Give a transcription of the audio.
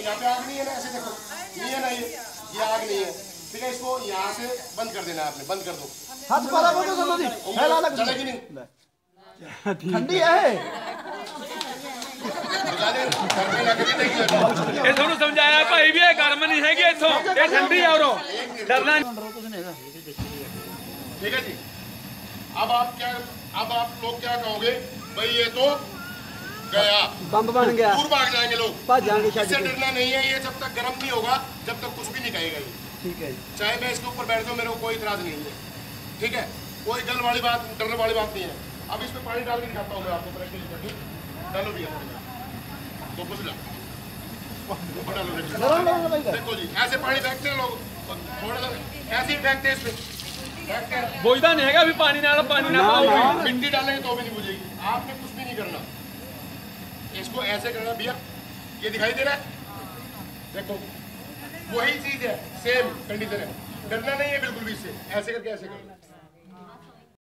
यहाँ पे आग नहीं है ना ऐसे देखो नहीं है ना ये ये आग नहीं है ठीक है इसको यहाँ से बंद कर देना है आपने बंद कर दो ਹੱਥ ਪਾਲਾ ਬੋਤੋ ਸਭ ਦੀ ਹੈ ਲਾ ਲੱਗ चलेगी नहीं ਠੰਡੀ ਹੈ बुझा दे गर्मी लग रही नहीं लगी ਇਹ ਤੁਹਾਨੂੰ ਸਮਝਾਇਆ ਭਾਈ ਵੀ ਇਹ ਗਰਮ ਨਹੀਂ ਹੈਗੀ ਇੱਥੋਂ ਇਹ ਠੰਡੀ ਆ ਉਰੋਂ ਡਰਨਾ ਨਹੀਂ। ठीक है जी अब आप क्या अब आप लोग क्या कहोगे भाई ये तो गया। बम बन गया। दूर भाग जाएँगे लोग। भाग जाएँगे इससे डरना नहीं है ये जब तक गर्म नहीं होगा जब तक कुछ भी नहीं कहेगा ये। ठीक है। चाहे मैं इसके ऊपर बैठ जाऊँ मेरे को कोई इतराज नहीं है। ठीक है? कोई गल वाली बात डरने वाली बात नहीं है। अब इसमें पानी डाल के दिखाता हूँ मैं आपको डालो भी तो कुछ देखो जी ऐसे पानी फेंकते हैं लोग। थोड़ा ऐसे ही फेंकते हैं इसमें। बुझता नहीं है पानी ना पानी ना। मिट्टी डालेंगे तो भी नहीं बुझेगी। आपने कुछ भी नहीं करना। इसको ऐसे करना भैया। ये दिखाई दे रहा है? देखो, वही चीज़ है सेम कंडीशन है। डरना नहीं है बिल्कुल भी इससे। ऐसे करके ऐसे करना